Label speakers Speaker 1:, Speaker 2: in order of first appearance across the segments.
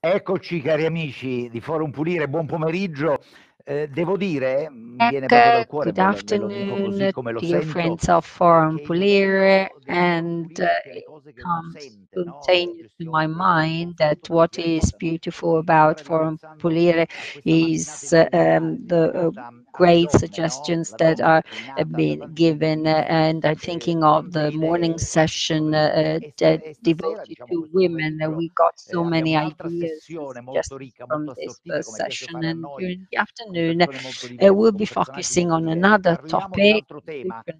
Speaker 1: Eccoci cari amici di Forum Pulire, buon pomeriggio. Eh, devo dire, mi viene proprio dal ecco, cuore,
Speaker 2: good
Speaker 1: afternoon, me lo, me lo
Speaker 2: dear
Speaker 1: sento,
Speaker 2: friends of Forum Pulire, and uh, it comes spontaneous to my mind that what is beautiful about Forum Pulire is uh, um, the uh, great suggestions that are being given. Uh, and I'm thinking of the morning session devoted to women. We got so many ideas
Speaker 1: just
Speaker 2: from this uh, session. And during the afternoon, uh, we'll be focusing on another topic,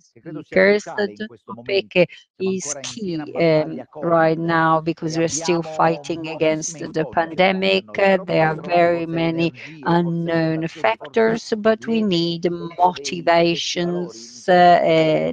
Speaker 2: speakers. The topic is key um, right now because we're still fighting against the pandemic. There are very many unknown factors, but we need motivations uh,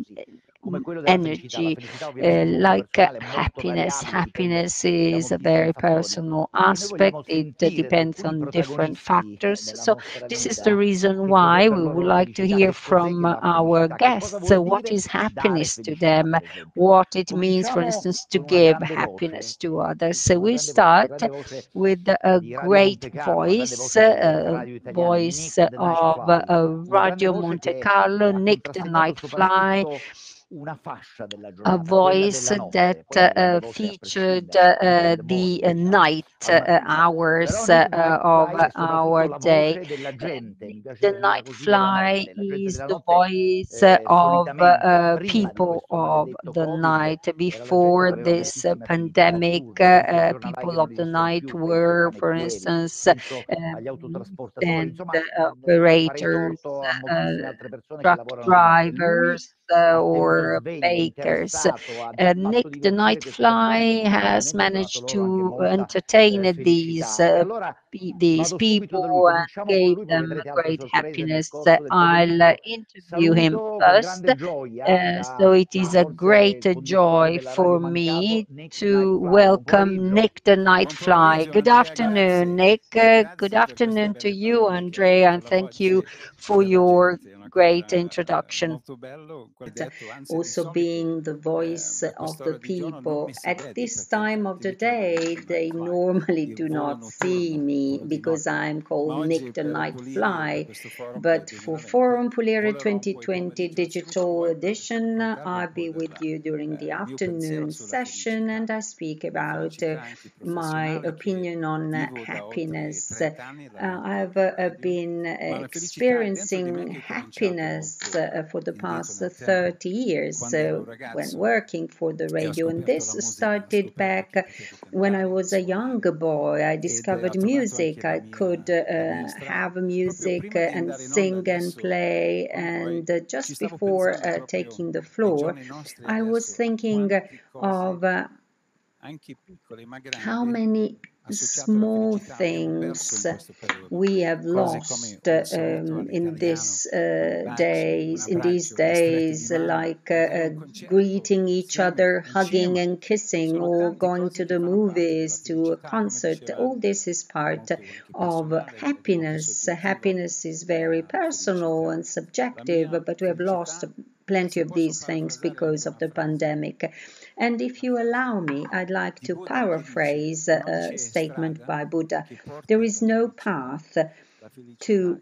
Speaker 1: Mm,
Speaker 2: energy, uh, like happiness. Happiness is a very personal aspect, it uh, depends on different factors. So, this is the reason why we would like to hear from our guests. what is happiness to them, what it means, for instance, to give happiness to others. So, we start with a great voice, voice of Radio Monte Carlo,
Speaker 1: uh,
Speaker 2: Nick the Nightfly a voice that uh, featured uh,
Speaker 1: the
Speaker 2: uh, uh,
Speaker 1: night
Speaker 2: hours of our day.
Speaker 1: Eh,
Speaker 2: the
Speaker 1: Nightfly
Speaker 2: is the voice of uh,
Speaker 1: uh,
Speaker 2: people of the night. Before this pandemic, people of the night were, for instance, and operators, truck drivers or bakers. Uh, Nick the Nightfly has managed to entertain these uh, these people and gave them great happiness. I'll uh, interview him first. so it is a great joy for me to welcome Nick the Nightfly. Good afternoon, Nick. Good afternoon to you, Andrea, and thank you for your great introduction. Also being the voice of the people. At this time of the day, they normally do not see me because I'm called Nick the
Speaker 3: Nightfly.
Speaker 2: But for Forum Pulire 2020 Digital Edition, I'll be with you during the afternoon session and I speak about my opinion on happiness. Uh, I've uh, been experiencing
Speaker 3: happiness
Speaker 2: happiness
Speaker 3: uh,
Speaker 2: uh, for the past 30 years when working for the radio. And this started back when I was a young boy. I discovered music. I could uh, have music and sing and play. And just before taking the floor, I was thinking of how many small things we have lost
Speaker 3: uh,
Speaker 2: um, in
Speaker 3: these
Speaker 2: uh, days, in these days,
Speaker 3: uh,
Speaker 2: like uh, uh greeting each other, hugging and kissing, or going to the movies, to a concert. All this is part of happiness. Happiness is very personal and subjective, but we have lost plenty of these things because of the pandemic. And if you allow me, I'd like to paraphrase
Speaker 3: uh,
Speaker 2: a statement by Buddha. There is no path to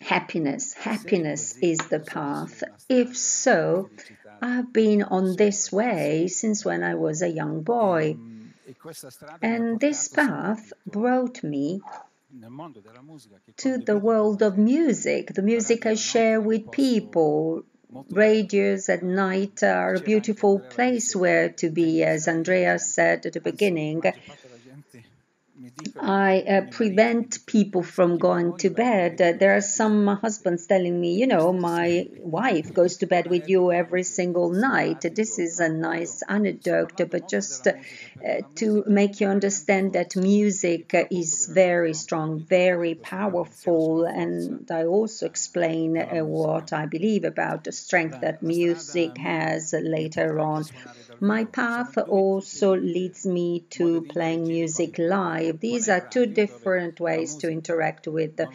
Speaker 2: happiness. Happiness is the path. If so, I've been on this way since when I was a young boy. And this path brought me to the world of music, the music I share with people, radios at night are a beautiful place where to be, as
Speaker 3: Andreas
Speaker 2: said at the beginning. I uh, prevent people from going to bed. Uh, there are some husbands telling me, you know, my wife goes to bed with you every single night. This is a nice anecdote, but just uh, to make you understand that music is very strong, very powerful. And I also explain what I believe about the strength that music has later on. My path also leads me to playing music live. These are two different ways to interact with uh,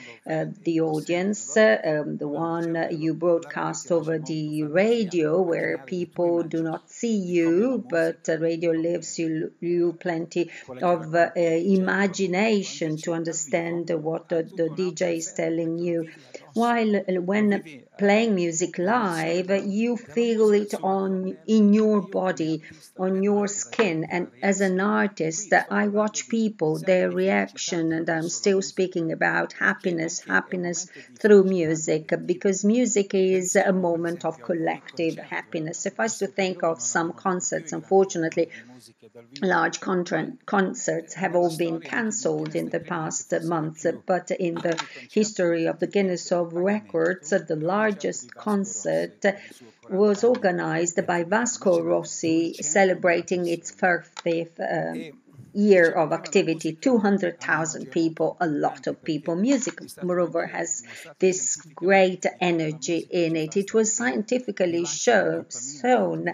Speaker 2: the audience. Uh, um, the one you broadcast over the radio, where people do not see you, but radio leaves you, you plenty of uh, imagination to understand what the, the DJ is telling you. While uh, when playing music live, you feel it on in your body, on your skin. And as an artist, I watch people, their reaction, and I'm still speaking about happiness, happiness through music, because music is a moment of collective happiness. Suffice to think of some concerts, unfortunately, large concerts have all been cancelled in the past months, but in the history of the Guinness of Records, the largest concert was organized by Vasco Rossi celebrating its 50th uh, year of activity 200,000 people, a lot of people. Music, moreover, has this great energy in it. It was scientifically show, shown,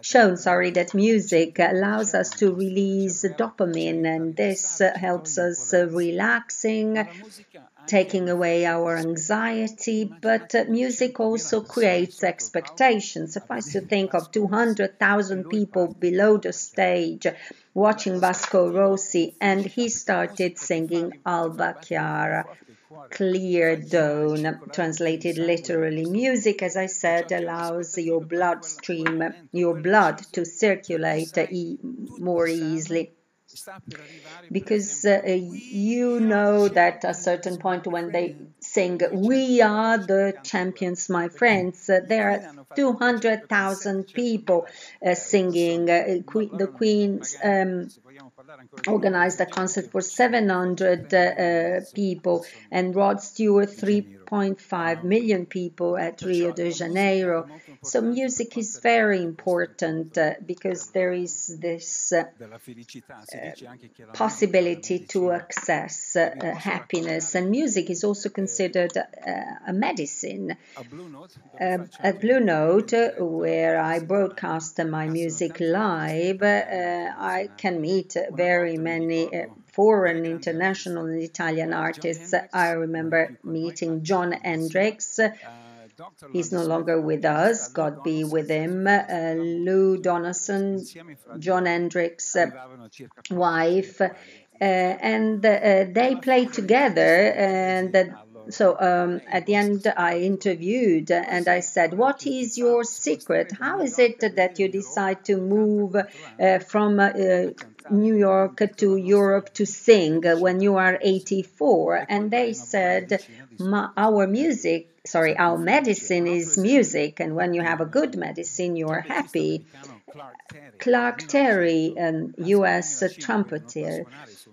Speaker 2: shown sorry, that music allows us to release dopamine, and this helps us relaxing taking away our anxiety, but uh, music also creates expectations. Suffice to think of 200,000 people below the stage watching Vasco Rossi, and he started singing Albachiara. Clear dawn, translated literally. Music, as I said, allows your bloodstream, your blood to circulate e more easily because uh, you know that at a certain point when they sing we are the champions my friends. uh, there are 200,000 people uh, singing uh, the queen's um, organized a concert for 700 uh, people and Rod Stewart 3.5 million people at Rio de Janeiro. So music is very important uh, because there is this uh, possibility to access uh, happiness and music is also considered uh, a medicine. Um, at Blue Note, where I broadcast my music live, uh, I can meet very many uh, foreign, international, and Italian artists. I remember meeting Jon Hendricks. He's no longer with us, God be with him. Uh, Lou Donaldson, Jon Hendricks' uh, wife, uh, and uh, they played together. And so um, at the end, I interviewed and I said, What is your secret? How is it that you decide to move uh, from uh, New York to Europe to sing when you are 84? And they said, Our music sorry, our medicine is music, and when you have a good medicine, you are happy. Clark Terry, a US trumpeter,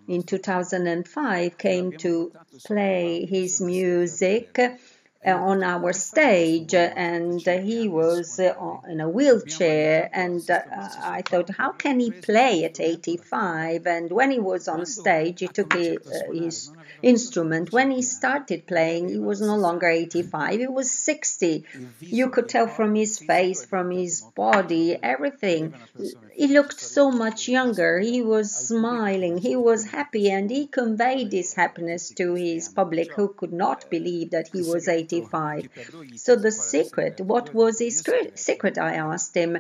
Speaker 2: in 2005 came to play his music on our stage and uh, he was uh, in a wheelchair and I thought how can he play at 85 and when he was on stage he took his instrument. When he started playing he was no longer 85 he was 60 you could tell from his face from his body everything. He looked so much younger. He was smiling. He was happy and he conveyed his happiness to his public who could not believe that he was 85 so the secret, what was his secret? I asked him.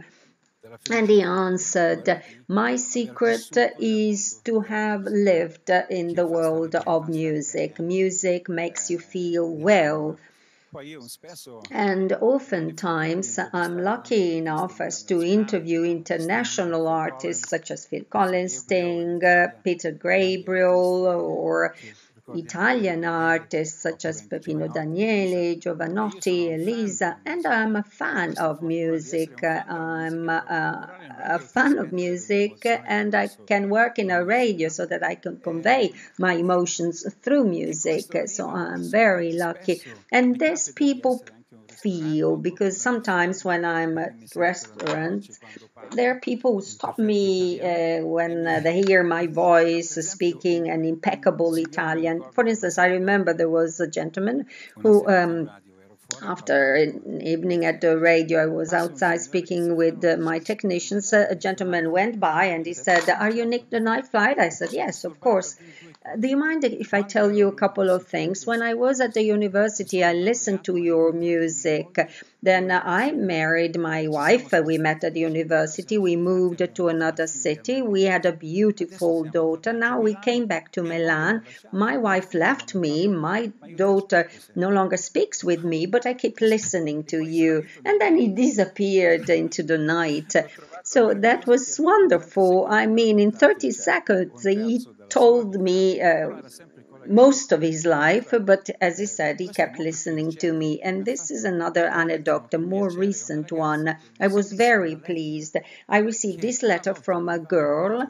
Speaker 2: And he answered, My secret is to have lived in the world of music. Music makes you feel well. And oftentimes, I'm lucky enough as to interview international artists such as Phil Collins, Sting, Peter Gabriel, or Italian artists such as Peppino Daniele, Jovanotti, Elisa, and I'm a fan of music. I'm a, a fan of music and I can work in a radio so that I can convey my emotions through music. So I'm very lucky. And these people feel because sometimes when I'm at restaurants, there are people who stop me uh, when uh, they hear my voice speaking an impeccable Italian. For instance, I remember there was a gentleman who um, after an evening at the radio, I was outside speaking with uh, my technicians. Uh, a gentleman went by and he said, Are you Nick the Night Flight? I said, Yes, of course. Uh, do you mind if I tell you a couple of things? When I was at the university, I listened to your music. Then I married my wife. We met at the university. We moved to another city. We had a beautiful daughter. Now we came back to Milan. My wife left me. My daughter no longer speaks with me, but I keep listening to you. And then he disappeared into the night. So that was wonderful. I mean, in 30 seconds, he told me. Uh, most of his life, but as he said, he kept listening to me. And this is another anecdote, a more recent one. I was very pleased. I received this letter from a girl.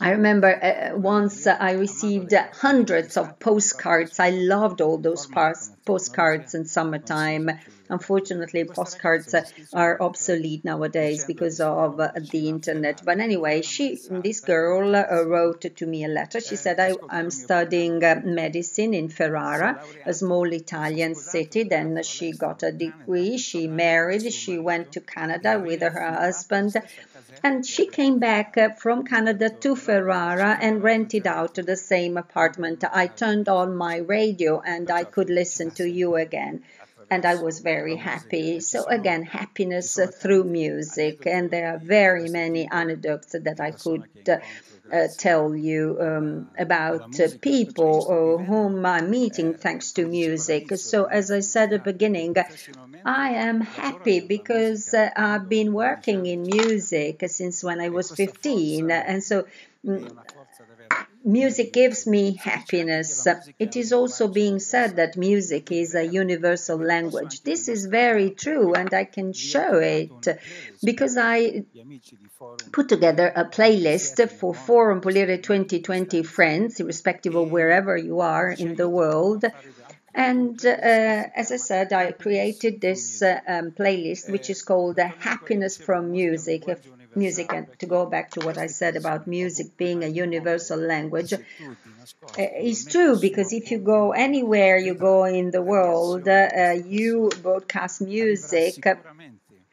Speaker 2: I remember uh, once I received hundreds of postcards. I loved all those postcards in summertime. Unfortunately, postcards are obsolete nowadays because of the internet. But anyway, she, this girl, uh, wrote to me a letter. She said, I, am studying uh, medicine in Ferrara, a small Italian city. Then she got a degree. She married. She went to Canada with her husband. And she came back uh, from Canada to Ferrara and rented out the same apartment. I turned on my radio and I could listen to you again. And I was very happy. So again, happiness through music, and there are very many anecdotes that I could uh, uh, tell you um, about uh, people uh, whom I'm meeting thanks to music. So as I said at the beginning, I am happy because uh, I've been working in music since when I was 15, and so. Music gives me happiness. It is also being said that music is a universal language. This is very true, and I can show it because I put together a playlist for Forum Pulire 2020 friends, irrespective of wherever you are in the world. And uh, as I said, I created this uh, um, playlist, which is called Happiness from Music music and to go back to what I said about music being a universal language it's true because if you go anywhere you go in the world uh, you broadcast music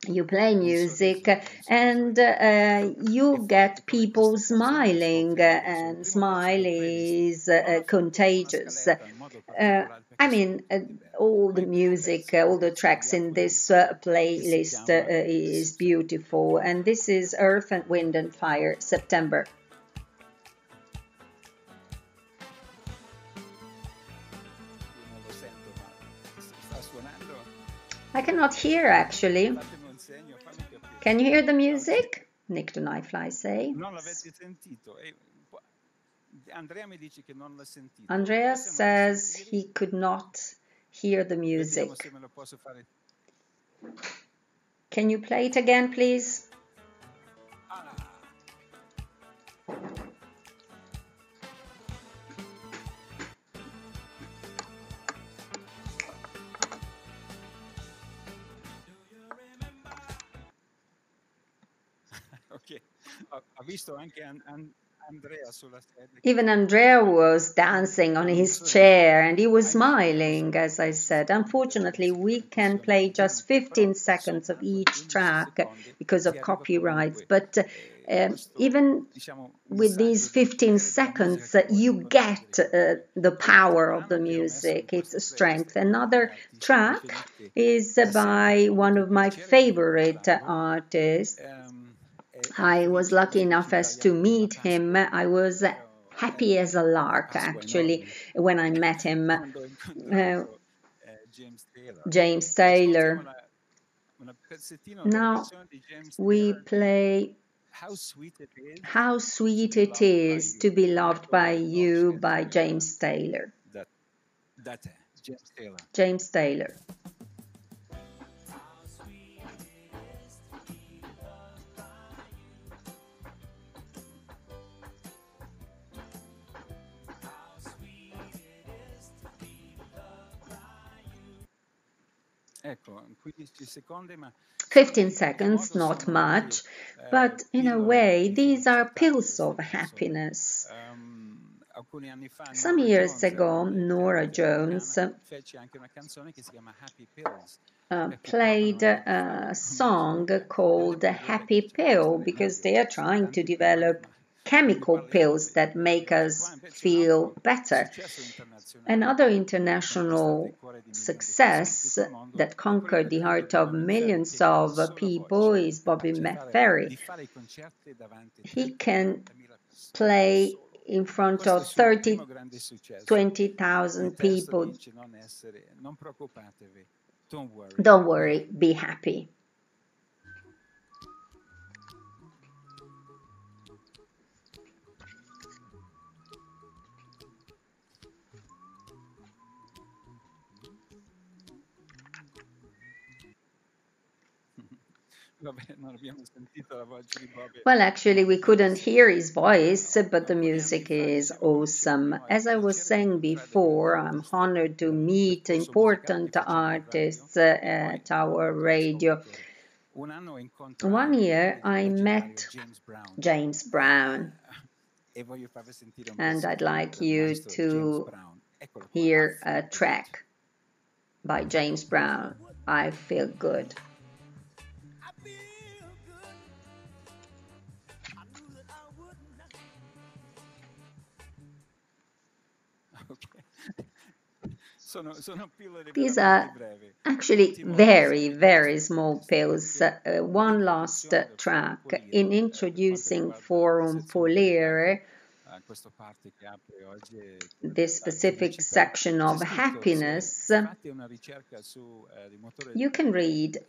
Speaker 2: you play music and uh, you get people smiling and smile is uh, contagious uh, I mean, uh, all the music, uh, all the tracks in this uh, playlist uh, is beautiful. And this is Earth and Wind and Fire, September. I cannot hear actually. Can you hear the music? Nick the Nightfly say. Andrea says he could not hear the music. Can you play it again, please?
Speaker 3: ok,
Speaker 2: even Andrea was dancing on his chair and he was smiling, as I said. Unfortunately, we can play just 15 seconds of each track because of copyrights, but uh, even with these 15 seconds, uh, you get uh, the power of the music, its strength. Another track is by one of my favorite artists. I was lucky enough as to meet him. I was happy as a lark actually when I met him. Uh, James Taylor. Now we play How Sweet It Is, How Sweet it is to be loved by you by James Taylor. James Taylor.
Speaker 3: 15 secondi, ma
Speaker 2: 15 seconds, not much, but in a way, these are pills of happiness. Some years ago, Norah Jones uh, played a song called Happy Pill because they are trying to develop chemical pills that make us feel better. Another international success that conquered the heart of millions of people is Bobby McFerrin. He can play in front of 30, 20,000 people. Don't worry, be happy. Well, actually, we couldn't hear his voice, but the music is awesome. As I was saying before, I'm honored to meet important artists at our radio. One year I met James Brown, and I'd like you to hear a track by James Brown. I feel good. These are actually very, very small pills. Uh, one last track in introducing Forum Pulire this specific section of happiness, you can read,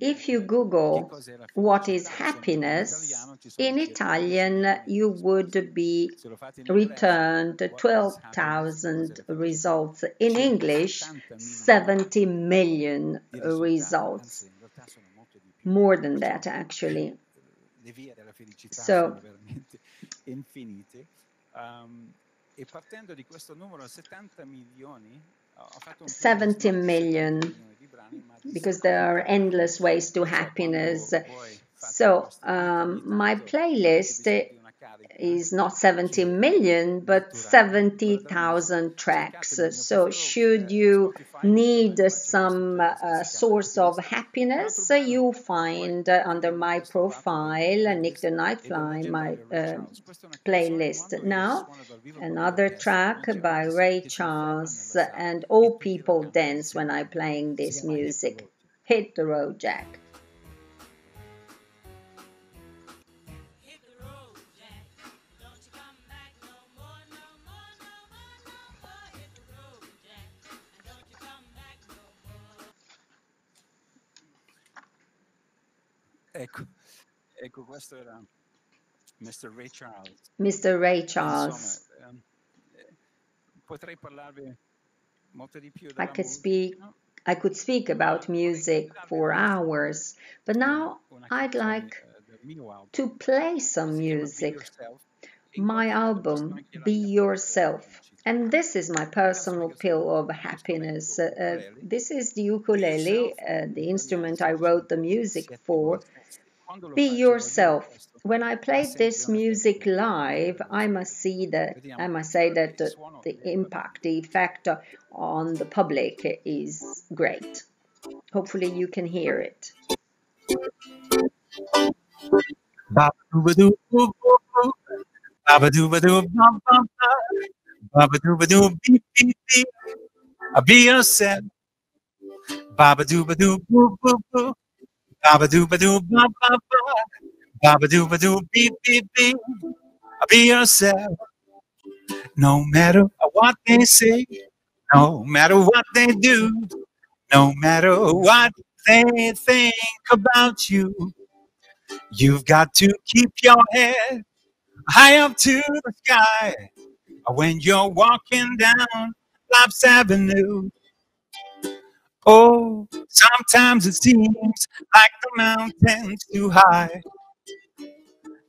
Speaker 2: if you Google what is happiness, in Italian you would be returned 12,000 results. In English, 70 million results. More than that, actually. So, Um, e partendo di questo numero 70 milioni 70 million because there are endless ways to happiness. So um, my playlist is not 70 million, but 70,000 tracks. So, should you need some uh, source of happiness, you find uh, under my profile, Nick the Nightfly, my uh, playlist. Now, another track by Ray Charles, and all people dance when I'm playing this music. Hit the road, Jack.
Speaker 3: Ecco, ecco, questo era Mr. Ray Charles.
Speaker 2: Mr. Ray Charles. Insomma, ehm,
Speaker 3: potrei parlarvi molto di più
Speaker 2: I could speak I could speak about music for hours, but now I'd like to play some music. My album, Be Yourself. And this is my personal pill of happiness. Uh, uh, this is the ukulele, uh, the instrument I wrote the music for. Be yourself. When I played this music live, I must see that I must say that the, the impact, the effect on the public is great. Hopefully, you can hear it.
Speaker 4: Baba dooba doo beep beep beep. I be yourself. Baba dooba doo boo boo boo. Baba dooba doo ba ba ba. Baba dooba doo beep beep beep. I be yourself. No matter what they say, no matter what they do, no matter what they think about you, you've got to keep your head high up to the sky when you're walking down Life's Avenue. Oh, sometimes it seems like the mountain's too high,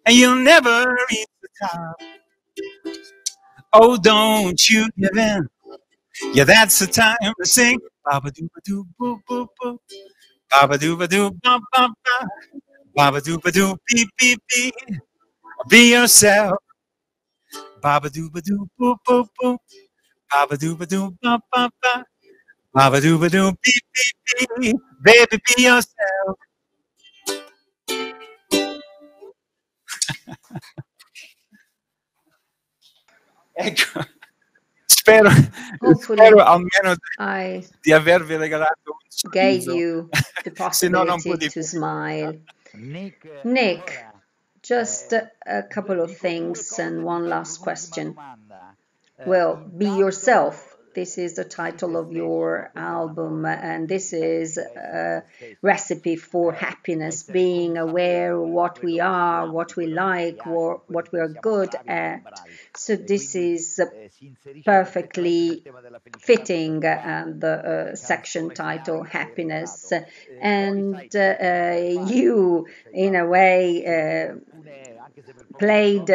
Speaker 4: and you'll never reach the top. Oh, don't you give in. Yeah, that's the time to sing. Baba doo ba doo boo boo boo. Baba doo ba doo ba ba ba. Baba doo ba doo beep beep beep. Be yourself. Baba dooba doo boo boo boo. Baba dooba doo ba ba ba. Baba dooba doo beep beep beep. Baby be yourself. ecco, spero, spero almeno
Speaker 2: I
Speaker 4: di avervi regalato un
Speaker 2: gave you the
Speaker 4: Se no
Speaker 2: possibility to smile.
Speaker 1: Nick,
Speaker 2: Nick,
Speaker 1: allora,
Speaker 2: Just a couple of things and one last question. Well, be yourself. This is the title of your album, and this is a recipe for happiness being aware of what we are, what we like, what we are good at. So, this is perfectly fitting uh, the uh, section title happiness. and uh, uh, you in a way uh, played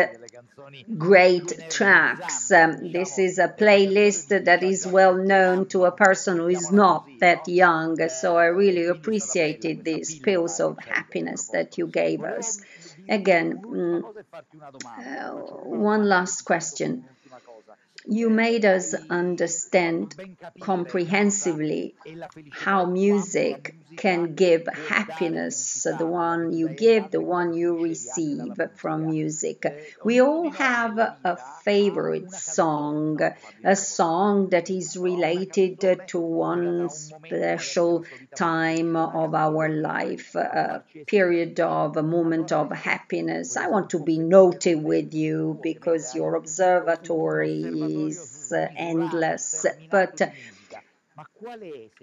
Speaker 2: great tracks. um, this is a playlist that is well known to a person who is not that young. so i really appreciated these pills of happiness that you gave us. Again mm, uh, one last question you made us understand comprehensively how music can give happiness, the one you give, the one you receive from music. We all have a favorite song, a song that is related to one special time of our life, a period of a moment of happiness. I want to be naughty with you because your observatory is endless, but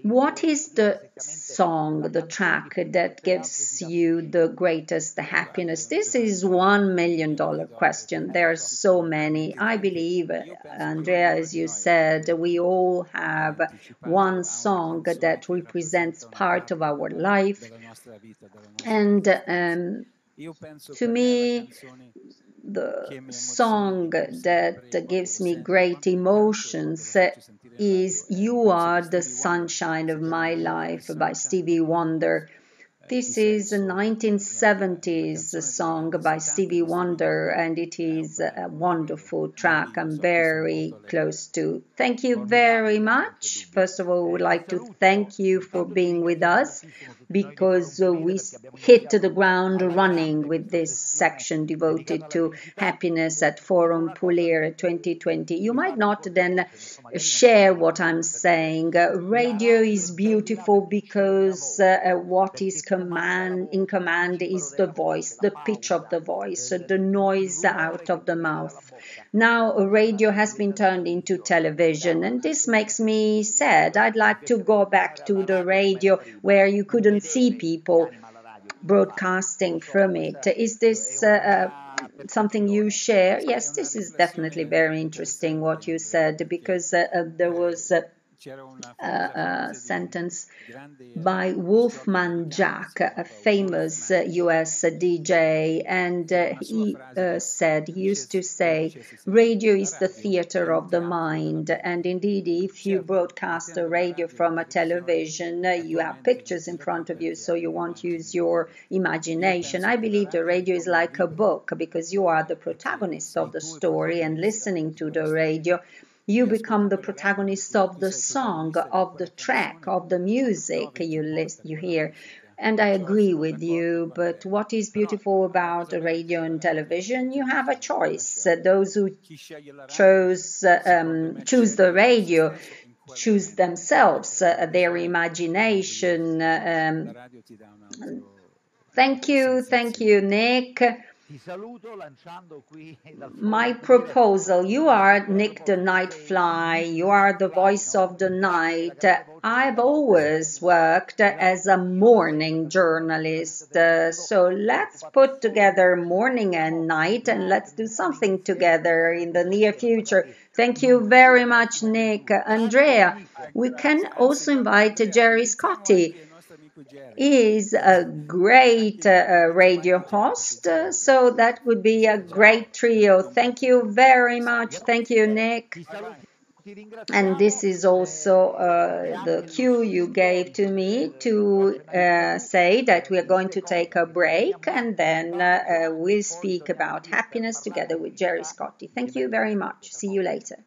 Speaker 2: what is the song, the track that gives you the greatest happiness? This is one million dollar question. There are so many. I believe, Andrea, as you said, we all have one song that represents part of our life. And um, to me, the song that gives me great emotions uh, is You Are the Sunshine of My Life by Stevie Wonder. This is a 1970s song by Stevie Wonder, and it is a wonderful track I'm very close to. Thank you very much. First of all, I would like to thank you for being with us because uh, we hit the ground running with this section devoted to happiness at Forum Pulire 2020. You might not then share what I'm saying. Uh, radio is beautiful because uh, what is command in command is the voice, the pitch of the voice, the noise out of the mouth. Now, radio has been turned into television, and this makes me sad. I'd like to go back to the radio where you couldn't see people broadcasting from it. Is this uh, uh, something you share? Yes, this is definitely very interesting what you said because uh, uh, there was. Uh, sentence by Wolfman Jack, a famous uh, US DJ, and uh, he uh, said, he used to say, radio is the theater of the mind. And indeed, if you broadcast a radio from a television, you have pictures in front of you, so you won't use your imagination. I believe the radio is like a book because you are the protagonist of the story, and listening to the radio, you become the protagonist of the song, of the track, of the music you list, you hear. And I agree with you, but what is beautiful about the radio and television, you have a choice. Those who chose um, choose the radio choose themselves, uh, their imagination. Um, thank you, thank you, Nick. My proposal you are Nick the Nightfly, you are the voice of the night. I've always worked as a morning journalist, so let's put together morning and night and let's do something together in the near future. Thank you very much, Nick. Andrea, we can also invite Gerry Scotti is a great uh, radio host, uh, so that would be a great trio. Thank you very much. Thank you, Nick. And this is also uh, the cue you gave to me to uh, say that we are going to take a break and then uh, we'll speak about happiness together with Gerry Scotti. Thank you very much. See you later.